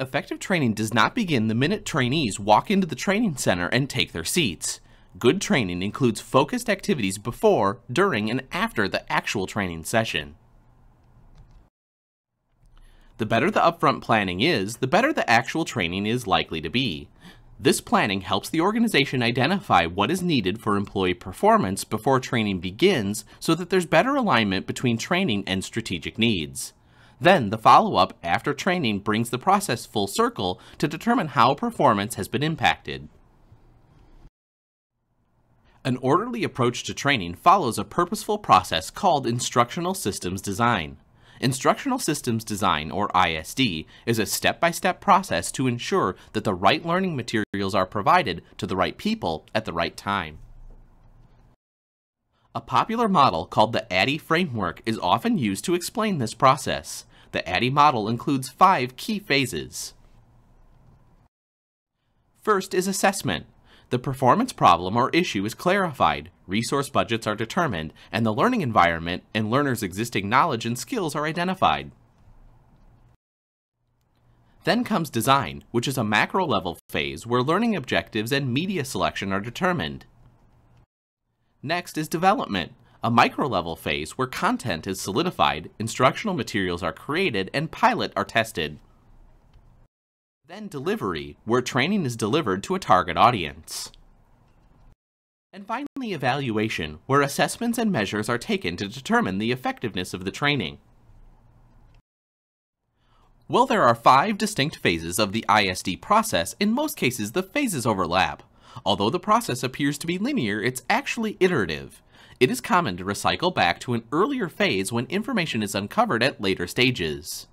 effective training does not begin the minute trainees walk into the training center and take their seats. Good training includes focused activities before, during, and after the actual training session. The better the upfront planning is, the better the actual training is likely to be. This planning helps the organization identify what is needed for employee performance before training begins so that there's better alignment between training and strategic needs. Then the follow-up after training brings the process full circle to determine how performance has been impacted. An orderly approach to training follows a purposeful process called instructional systems design. Instructional Systems Design, or ISD, is a step-by-step process to ensure that the right learning materials are provided to the right people at the right time. A popular model called the ADDIE framework is often used to explain this process. The ADDIE model includes five key phases. First is assessment. The performance problem or issue is clarified, resource budgets are determined, and the learning environment and learners' existing knowledge and skills are identified. Then comes design, which is a macro level phase where learning objectives and media selection are determined. Next is development, a micro level phase where content is solidified, instructional materials are created, and pilot are tested. Then delivery, where training is delivered to a target audience. And finally evaluation, where assessments and measures are taken to determine the effectiveness of the training. While there are five distinct phases of the ISD process, in most cases the phases overlap. Although the process appears to be linear, it's actually iterative. It is common to recycle back to an earlier phase when information is uncovered at later stages.